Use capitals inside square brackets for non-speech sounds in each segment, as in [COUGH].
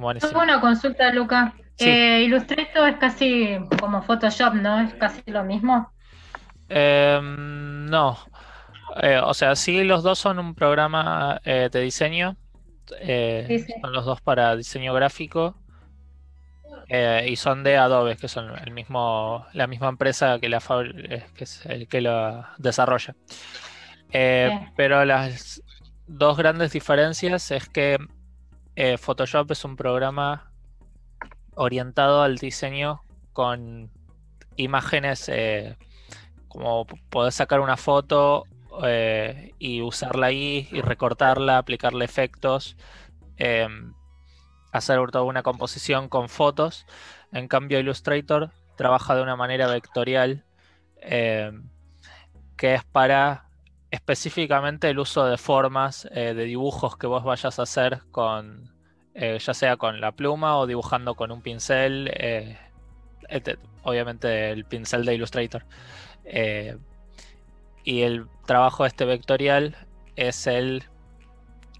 Buenísimo. Tengo una consulta, Luca. Sí. Eh, Illustrator es casi como Photoshop, ¿no? Es casi lo mismo. Em, no. Eh, o sea, sí, los dos son un programa eh, de diseño. eh, Sí, sí. son los dos para diseño gráfico. y son de Adobe, que son el mismo, la misma empresa que, la, que es el que lo desarrolla. Pero las dos grandes diferencias es que eh, Photoshop es un programa orientado al diseño con imágenes, eh, como poder sacar una foto eh, y usarla ahí y recortarla, aplicarle efectos, em, hacer toda una composición con fotos. En cambio, Illustrator trabaja de una manera vectorial em, que es para específicamente el uso de formas, eh, de dibujos que vos vayas a hacer con, eh, ya sea con la pluma o dibujando con un pincel, eh, obviamente el pincel de Illustrator. Y el trabajo este vectorial es el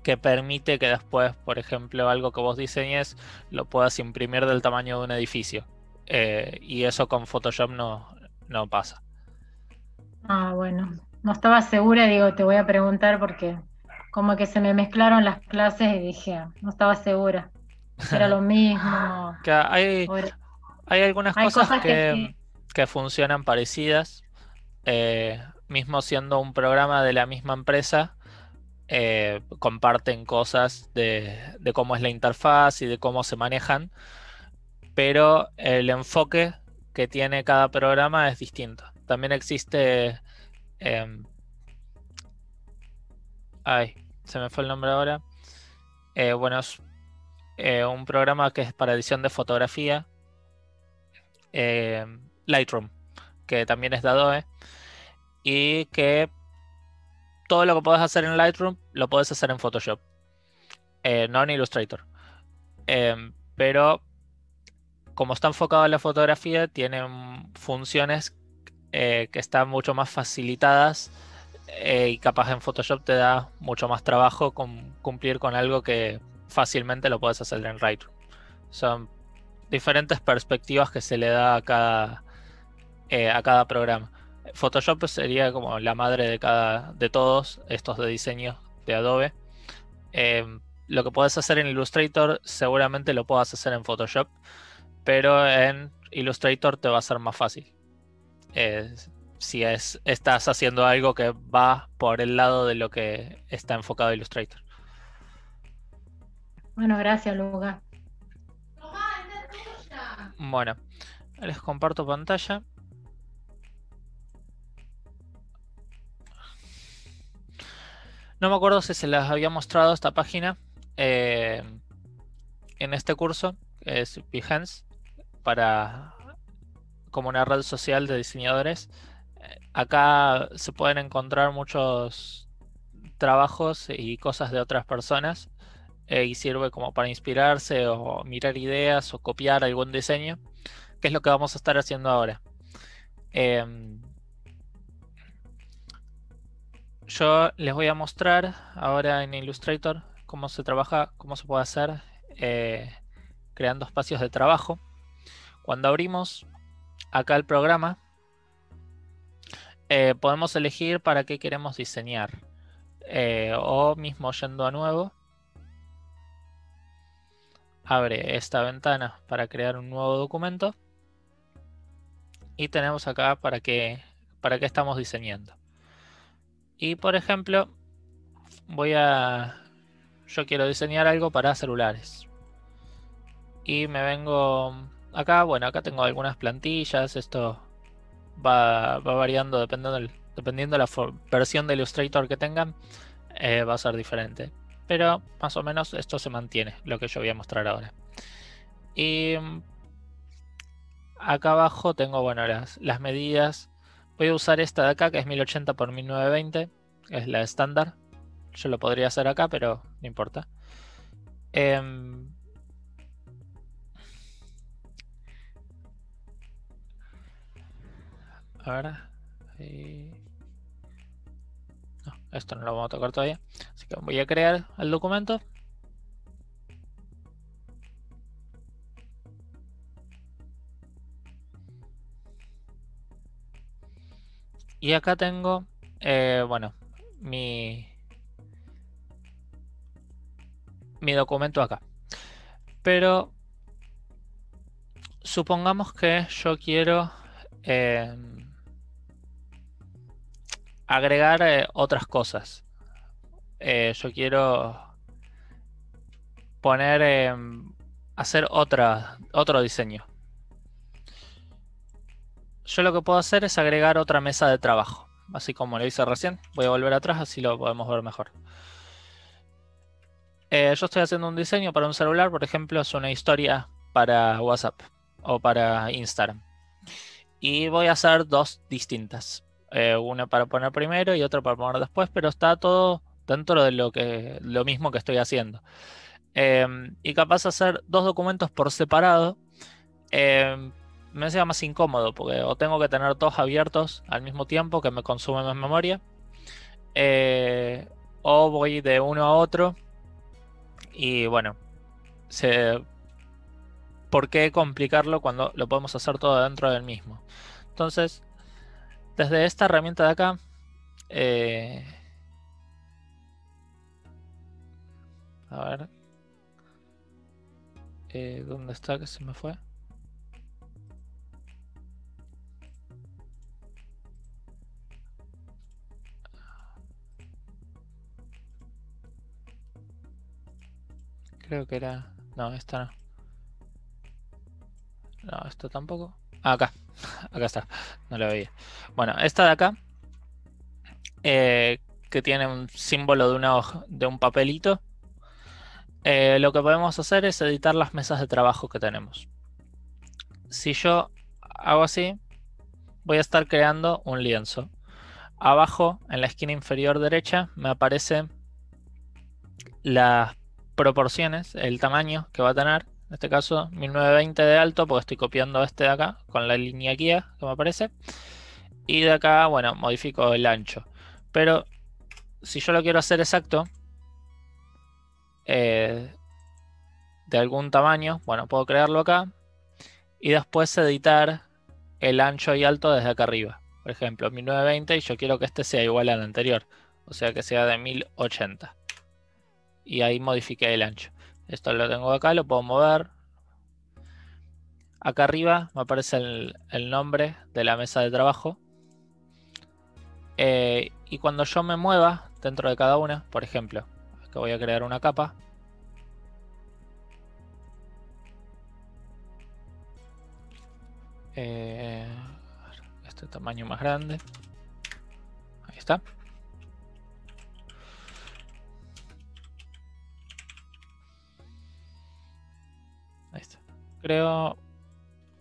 que permite que después, por ejemplo, algo que vos diseñes lo puedas imprimir del tamaño de un edificio. Y eso con Photoshop no, no pasa. Ah, bueno. No estaba segura, digo, te voy a preguntar porque como que se me mezclaron las clases y dije, no estaba segura. Era lo [LAUGHS] mismo. Que hay, hay algunas Hay cosas cosas que que funcionan parecidas, eh, mismo siendo un programa de la misma empresa, eh, comparten cosas de, de cómo es la interfaz y de cómo se manejan, pero el enfoque que tiene cada programa es distinto. También existe, em, ay, se me fue el nombre ahora. Eh, bueno, es eh, un programa que es para edición de fotografía, eh, Lightroom, que también es de Adobe, y que todo lo que puedes hacer en Lightroom lo puedes hacer en Photoshop, eh, no en Illustrator. Em, pero como está enfocado en la fotografía, tienen funciones eh, que están mucho más facilitadas eh, y capaz en Photoshop te da mucho más trabajo con cumplir con algo que fácilmente lo puedes hacer en Lightroom. Son diferentes perspectivas que se le da a cada, eh, a cada programa. Photoshop sería como la madre de cada de todos estos de diseño de Adobe. Eh, lo que puedes hacer en Illustrator seguramente lo puedas hacer en Photoshop, pero en Illustrator te va a ser más fácil. Eh, si es, estás haciendo algo que va por el lado de lo que está enfocado Illustrator. Bueno, gracias, Luca. Bueno, les comparto pantalla. No me acuerdo si se las había mostrado esta página eh, en este curso, que es Behance, para como una red social de diseñadores. Eh, Acá se pueden encontrar muchos trabajos y cosas de otras personas eh, y sirve como para inspirarse o mirar ideas o copiar algún diseño, que es lo que vamos a estar haciendo ahora. Em, yo les voy a mostrar ahora en Illustrator cómo se trabaja, cómo se puede hacer eh, creando espacios de trabajo. Cuando abrimos acá el programa, eh, podemos elegir para qué queremos diseñar. Eh, o mismo yendo a nuevo, abre esta ventana para crear un nuevo documento. Y tenemos acá para qué, para qué estamos diseñando. Y por ejemplo, voy a... Yo quiero diseñar algo para celulares. Y me vengo acá, bueno, acá tengo algunas plantillas. Esto va, va variando dependiendo, dependiendo de la versión de Illustrator que tengan. eh, va a ser diferente. Pero más o menos esto se mantiene, lo que yo voy a mostrar ahora. Y acá abajo tengo, bueno, las, las medidas. Voy a usar esta de acá, que es 1080 x 1920, que es la estándar. Yo lo podría hacer acá, pero no importa. Em, A eh, esto no lo vamos a tocar todavía. Así que voy a crear el documento. Y acá tengo, eh, bueno, mi, mi documento acá. Pero supongamos que yo quiero eh, agregar eh, otras cosas. Eh, yo quiero poner, em, hacer otra, otro diseño. Yo lo que puedo hacer es agregar otra mesa de trabajo. Así como lo hice recién. Voy a volver atrás, así lo podemos ver mejor. Eh, yo estoy haciendo un diseño para un celular, por ejemplo, es una historia para WhatsApp o para Instagram. Y voy a hacer dos distintas. Eh, una para poner primero y otra para poner después, pero está todo dentro de lo, que, lo mismo que estoy haciendo. Em, y capaz hacer dos documentos por separado em, me sea más incómodo porque o tengo que tener todos abiertos al mismo tiempo que me consume más memoria eh, o voy de uno a otro y bueno ¿por qué complicarlo cuando lo podemos hacer todo dentro del mismo? Entonces desde esta herramienta de acá eh, a ver eh, ¿dónde está que se me fue? Creo que era... No, esta no. No, esto tampoco. Ah, acá. [LAUGHS] Acá está. No lo veía. Bueno, esta de acá. Eh, que tiene un símbolo de una hoja, de un papelito. Eh, lo que podemos hacer es editar las mesas de trabajo que tenemos. Si yo hago así, voy a estar creando un lienzo. Abajo, en la esquina inferior derecha, me aparecen las proporciones, el tamaño que va a tener. En este caso, 1920 de alto, porque estoy copiando este de acá con la línea guía que me aparece. Y de acá, bueno, modifico el ancho. Pero si yo lo quiero hacer exacto, eh, de algún tamaño, bueno, puedo crearlo acá. Y después editar el ancho y alto desde acá arriba. Por ejemplo, 1920 y yo quiero que este sea igual al anterior. O sea que sea de 1080 y ahí modifiqué el ancho. Esto lo tengo acá, lo puedo mover. Acá arriba me aparece el, nombre de la mesa de trabajo. Eh, y cuando yo me mueva dentro de cada una, por ejemplo, que voy a crear una capa. Eh, este tamaño más grande. Ahí está. Creo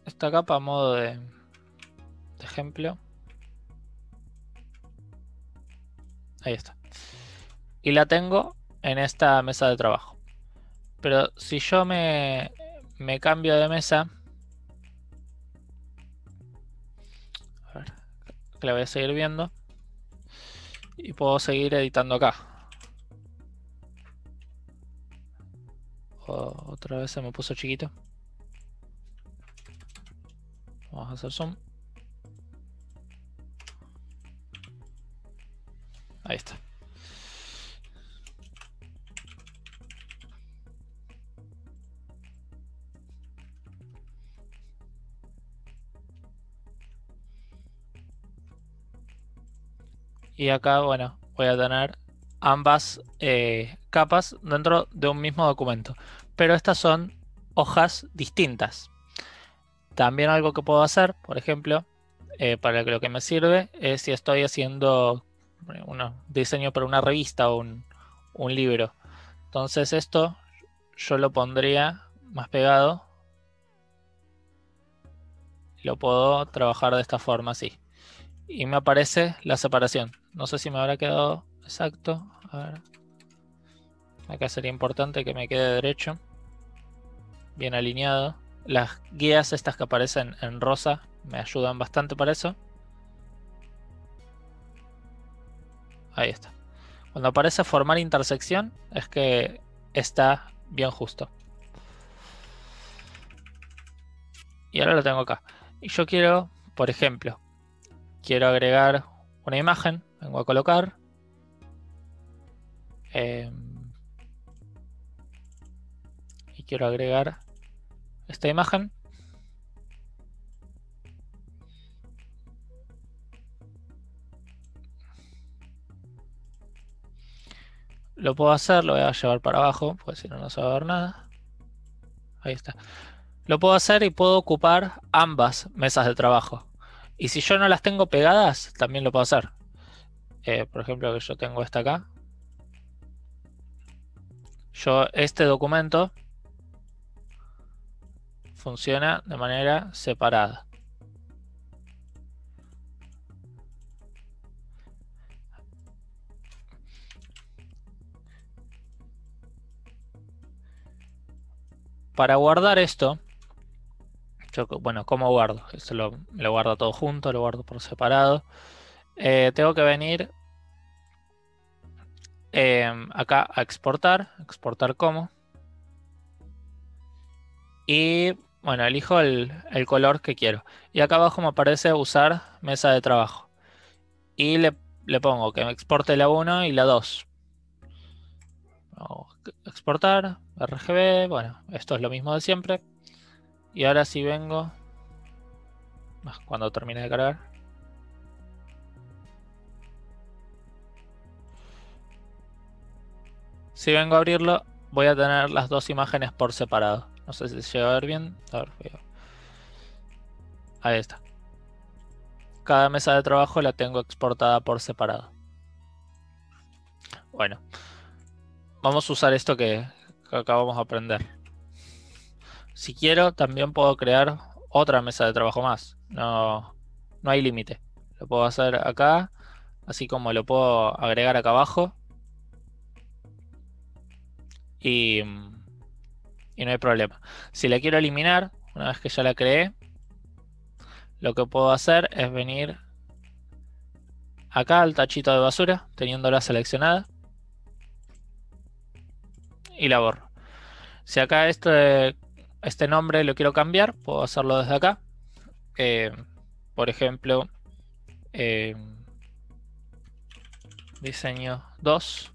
esta capa a modo de, ejemplo. Ahí está. Y la tengo en esta mesa de trabajo. Pero si yo me, cambio de mesa, a ver, la voy a seguir viendo, y puedo seguir editando acá. otra vez se me puso chiquito. Vamos a hacer zoom. Ahí está. Y acá, bueno, voy a tener ambas eh, capas dentro de un mismo documento. Pero estas son hojas distintas. También algo que puedo hacer, por ejemplo, eh, para lo que me sirve, es si estoy haciendo un diseño para una revista o un, libro. Entonces esto yo lo pondría más pegado. Lo puedo trabajar de esta forma así. Y me aparece la separación. No sé si me habrá quedado exacto. A ver. Acá sería importante que me quede derecho. Bien alineado. Las guías estas que aparecen en rosa me ayudan bastante para eso. Ahí está. Cuando aparece formar intersección es que está bien justo. Y ahora lo tengo acá. Y yo quiero, por ejemplo, quiero agregar una imagen, vengo a colocar. Em, y quiero agregar esta imagen. Lo puedo hacer, lo voy a llevar para abajo, pues si no, no se va a ver nada. Ahí está. Lo puedo hacer y puedo ocupar ambas mesas de trabajo. Y si yo no las tengo pegadas, también lo puedo hacer. Eh, por ejemplo, que yo tengo esta acá. Yo, este documento funciona de manera separada. Para guardar esto, bueno, ¿cómo guardo? Esto lo, lo, guardo todo junto, lo guardo por separado. Eh, tengo que venir em, acá a exportar, exportar como. Y bueno, elijo el, color que quiero. Y acá abajo me aparece usar mesa de trabajo. Y le, pongo que me exporte la 1 y la 2. Exportar, RGB, bueno, esto es lo mismo de siempre. Y ahora si vengo, cuando termine de cargar. Si vengo a abrirlo, voy a tener las dos imágenes por separado. No sé si se llega a ver bien. Ahí está. Cada mesa de trabajo la tengo exportada por separado. Bueno, vamos a usar esto que, acabamos de aprender. Si quiero, también puedo crear otra mesa de trabajo más. No, no hay límite. Lo puedo hacer acá, así como lo puedo agregar acá abajo. Y y no hay problema. Si la quiero eliminar, una vez que ya la creé, lo que puedo hacer es venir acá al tachito de basura, teniéndola seleccionada, y la borro. Si acá este, este nombre lo quiero cambiar, puedo hacerlo desde acá. Eh, por ejemplo, eh, diseño 2.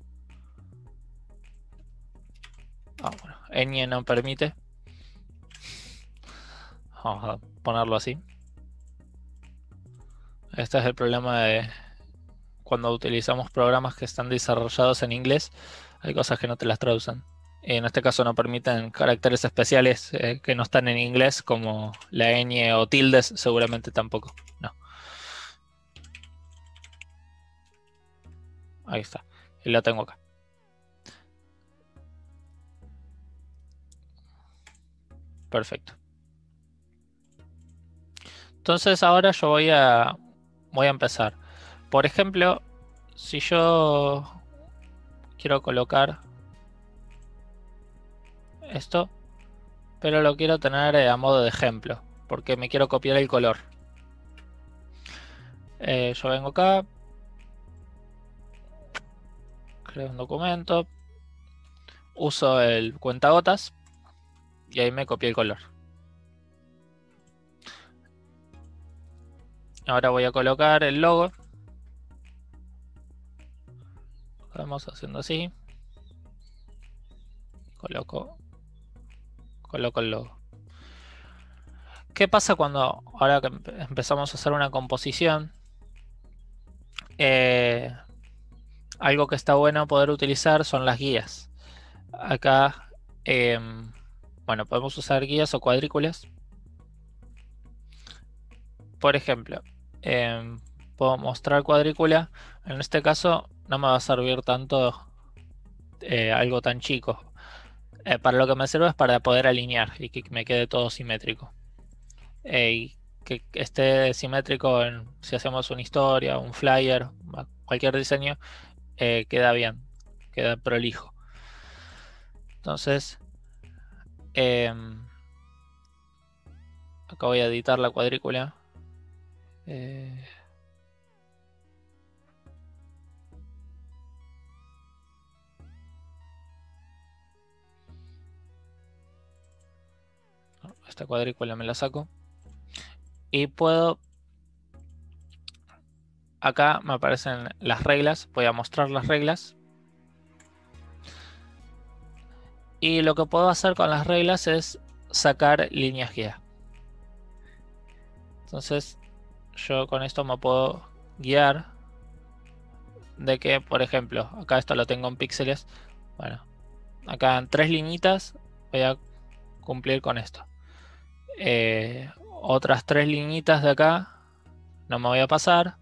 Ah, Enie no permite. Vamos a ponerlo así. Este es el problema de cuando utilizamos programas que están desarrollados en inglés. Hay cosas que no te las traducen. En este caso no permiten caracteres especiales eh, que no están en inglés, como la ñ o tildes, seguramente tampoco. No. Ahí está. Y la tengo acá. Perfecto. Entonces ahora yo voy a voy a empezar. Por ejemplo, si yo quiero colocar esto, pero lo quiero tener eh, a modo de ejemplo, porque me quiero copiar el color. Eh, yo vengo acá, creo un documento, uso el cuentagotas y ahí me copié el color. Ahora voy a colocar el logo. Vamos haciendo así. Coloco, coloco el logo. ¿Qué pasa cuando ahora que empezamos a hacer una composición? Eh, algo que está bueno poder utilizar son las guías. Acá em, bueno, podemos usar guías o cuadrículas. Por ejemplo, em, puedo mostrar cuadrícula. En este caso no me va a servir tanto eh, algo tan chico. Eh, para lo que me sirve es para poder alinear y que me quede todo simétrico. Eh, y que esté simétrico en, si hacemos una historia, un flyer, cualquier diseño, queda bien, queda prolijo. Entonces, Em, acá voy a editar la cuadrícula. Eh, esta cuadrícula me la saco. Y puedo acá me aparecen las reglas. Voy a mostrar las reglas. Y lo que puedo hacer con las reglas es sacar líneas guía. Entonces yo con esto me puedo guiar de que, por ejemplo, acá esto lo tengo en píxeles. Bueno, acá en tres líneas voy a cumplir con esto. Eh, otras tres líneas de acá no me voy a pasar.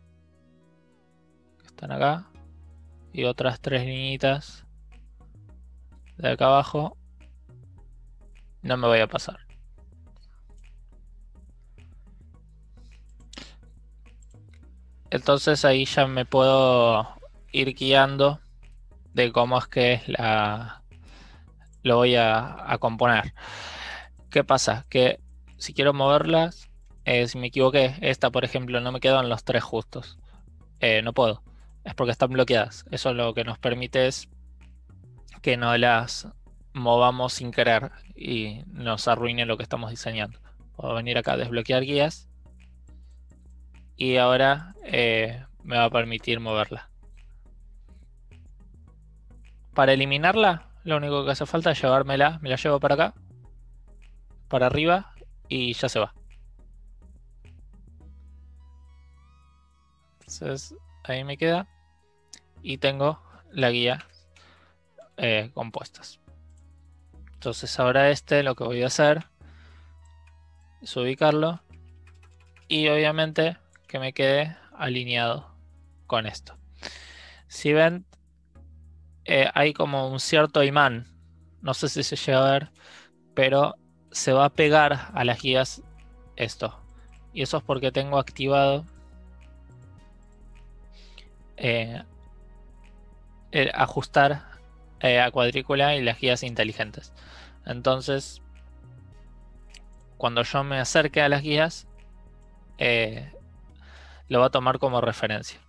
Están acá. Y otras tres líneas de acá abajo no me voy a pasar. Entonces ahí ya me puedo ir guiando de cómo es que la lo voy a, componer. ¿Qué pasa? Que si quiero moverlas, eh, si me equivoqué, esta por ejemplo no me quedan los tres justos. Eh, no puedo. Es porque están bloqueadas. Eso lo que nos permite es que no las movamos sin querer y nos arruine lo que estamos diseñando. Puedo venir acá a desbloquear guías y ahora eh, me va a permitir moverla. Para eliminarla, lo único que hace falta es llevármela, me la llevo para acá, para arriba y ya se va. Entonces ahí me queda y tengo la guía eh, compuestas. Entonces ahora este lo que voy a hacer es ubicarlo y obviamente que me quede alineado con esto. Si ven, eh, hay como un cierto imán, no sé si se llega a ver, pero se va a pegar a las guías esto. Y eso es porque tengo activado eh, ajustar eh, a cuadrícula y las guías inteligentes. Entonces, cuando yo me acerque a las guías, eh, lo va a tomar como referencia.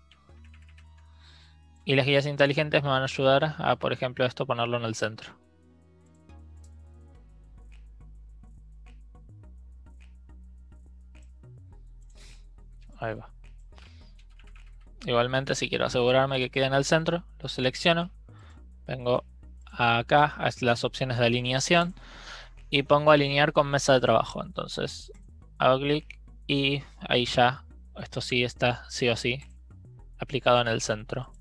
Y las guías inteligentes me van a ayudar a, por ejemplo, esto ponerlo en el centro. Ahí va. Igualmente, si quiero asegurarme que quede en el centro, lo selecciono vengo acá a las opciones de alineación y pongo alinear con mesa de trabajo. Entonces hago clic y ahí ya esto sí está sí o sí aplicado en el centro.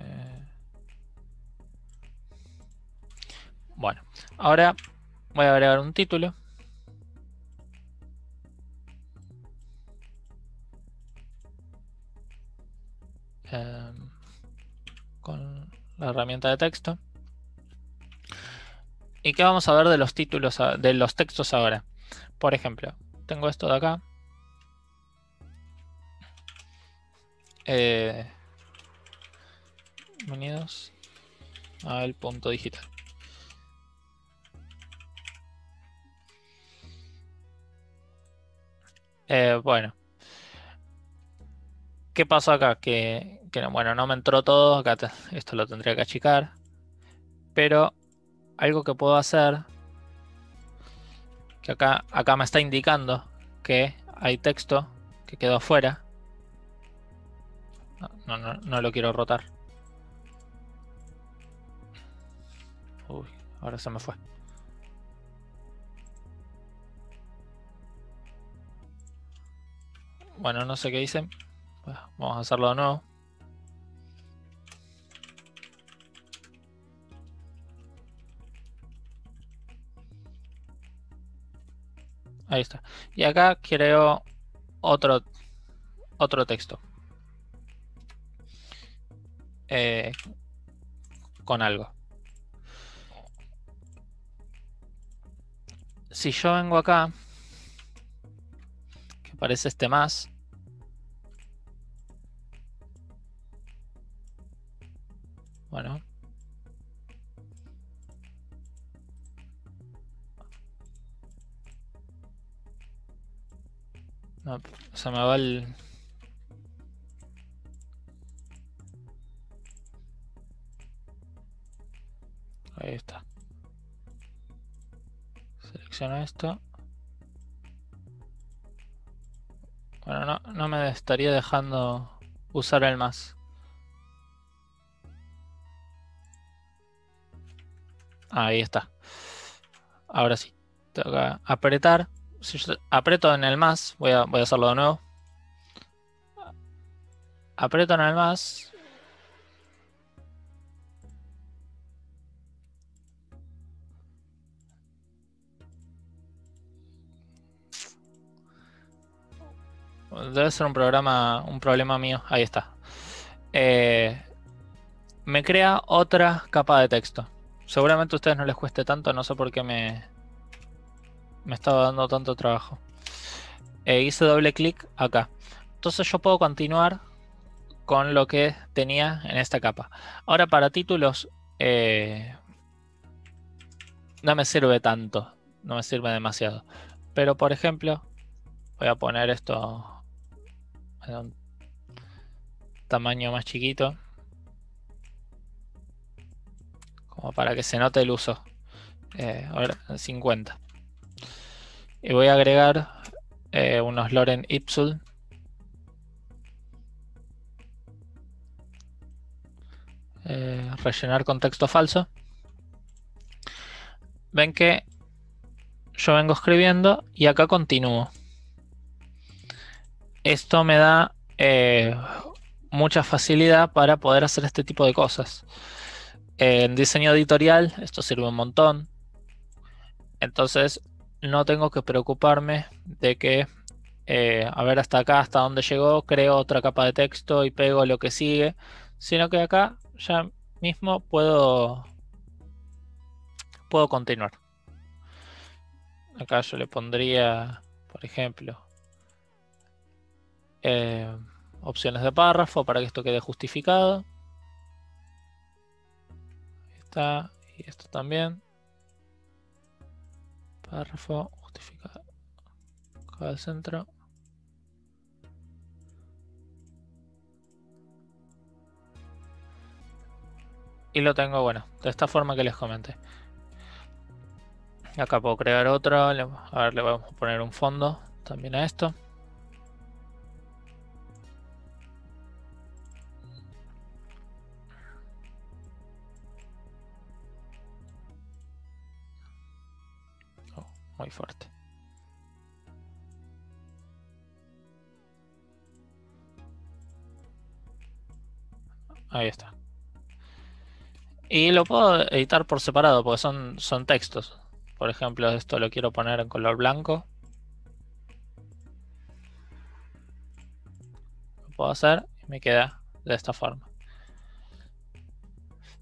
Eh, bueno, ahora voy a agregar un título. Herramienta de texto. ¿Y qué vamos a ver de los títulos, de los textos ahora? Por ejemplo, tengo esto de acá. Eh, al punto digital. Eh, bueno, ¿qué pasó acá? Que bueno, no me entró todo, acá esto lo tendría que achicar. Pero algo que puedo hacer, que acá, acá me está indicando que hay texto que quedó afuera. No, no, no lo quiero rotar. Uy, ahora se me fue. Bueno, no sé qué Vamos a hacerlo de nuevo. Ahí está. Y acá creo otro, otro texto. Eh, con algo. Si yo vengo acá, que aparece este más, se me va el... Ahí está. selecciono esto. Bueno, no, no me estaría dejando usar el más. Ahí está. Ahora sí. Que apretar. Si aprieto en el más, voy a, voy a hacerlo de nuevo. Aprieto en el más. Debe ser un programa, un problema mío. Ahí está. Eh, me crea otra capa de texto. Seguramente a ustedes no les cueste tanto, no sé por qué me, me estaba dando tanto trabajo. E hice doble clic acá. Entonces yo puedo continuar con lo que tenía en esta capa. Ahora para títulos eh, no me sirve tanto, no me sirve demasiado. Pero por ejemplo, voy a poner esto en un tamaño más chiquito. Como para que se note el uso. Eh, ahora 50. Y voy a agregar eh, unos Loren Ipsul. Eh, rellenar con texto falso. Ven que yo vengo escribiendo y acá continúo. Esto me da eh, mucha facilidad para poder hacer este tipo de cosas. En diseño editorial esto sirve un montón. Entonces no tengo que preocuparme de que, eh, a ver hasta acá, hasta dónde llegó, creo otra capa de texto y pego lo que sigue, sino que acá ya mismo puedo, puedo continuar. Acá yo le pondría, por ejemplo, eh, opciones de párrafo para que esto quede justificado. Ahí está, y esto también. Párrafo, justificado. Acá al centro. Y lo tengo, bueno, de esta forma que les comenté. Acá puedo crear otro. A ver, le vamos a poner un fondo también a esto. Muy fuerte. Ahí está. Y lo puedo editar por separado porque son, son textos. Por ejemplo, esto lo quiero poner en color blanco. Lo puedo hacer y me queda de esta forma.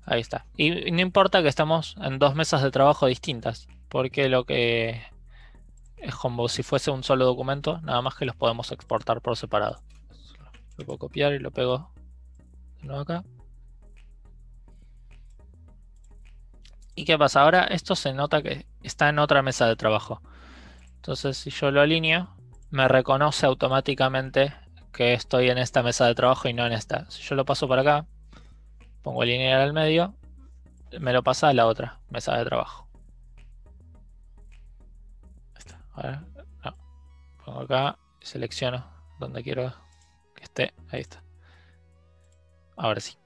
Ahí está. Y no importa que estemos en dos mesas de trabajo distintas, porque lo que es como si fuese un solo documento, nada más que los podemos exportar por separado. Lo puedo copiar y lo pego de nuevo acá. ¿Y qué pasa? Ahora esto se nota que está en otra mesa de trabajo. Entonces si yo lo alineo, me reconoce automáticamente que estoy en esta mesa de trabajo y no en esta. Si yo lo paso para acá, pongo alinear al medio, me lo pasa a la otra mesa de trabajo. No. Pongo acá, selecciono donde quiero que esté. Ahí está. Ahora sí.